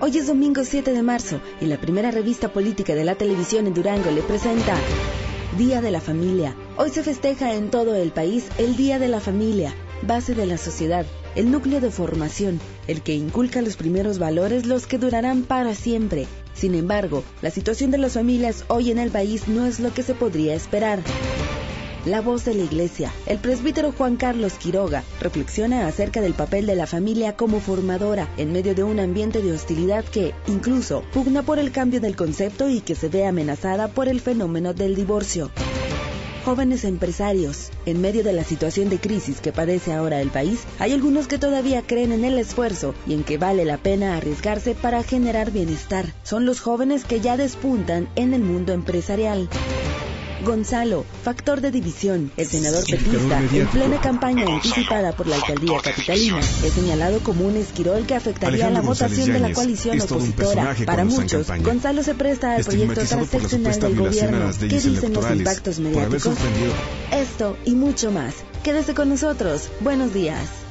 Hoy es domingo 7 de marzo y la primera revista política de la televisión en Durango le presenta Día de la Familia. Hoy se festeja en todo el país el Día de la Familia, base de la sociedad, el núcleo de formación, el que inculca los primeros valores, los que durarán para siempre. Sin embargo, la situación de las familias hoy en el país no es lo que se podría esperar. La voz de la Iglesia. El presbítero Juan Carlos Quiroga reflexiona acerca del papel de la familia como formadora en medio de un ambiente de hostilidad que, incluso, pugna por el cambio del concepto y que se ve amenazada por el fenómeno del divorcio. Jóvenes empresarios. En medio de la situación de crisis que padece ahora el país, hay algunos que todavía creen en el esfuerzo y en que vale la pena arriesgarse para generar bienestar. Son los jóvenes que ya despuntan en el mundo empresarial. Gonzalo, factor de división, el senador petista, en plena campaña anticipada por la alcaldía capitalina, es señalado como un esquirol que afectaría la votación de la coalición opositora. Para muchos, Gonzalo se presta al proyecto transeccional del gobierno. ¿Qué dicen los impactos mediáticos? Esto y mucho más. Quédese con nosotros. Buenos días.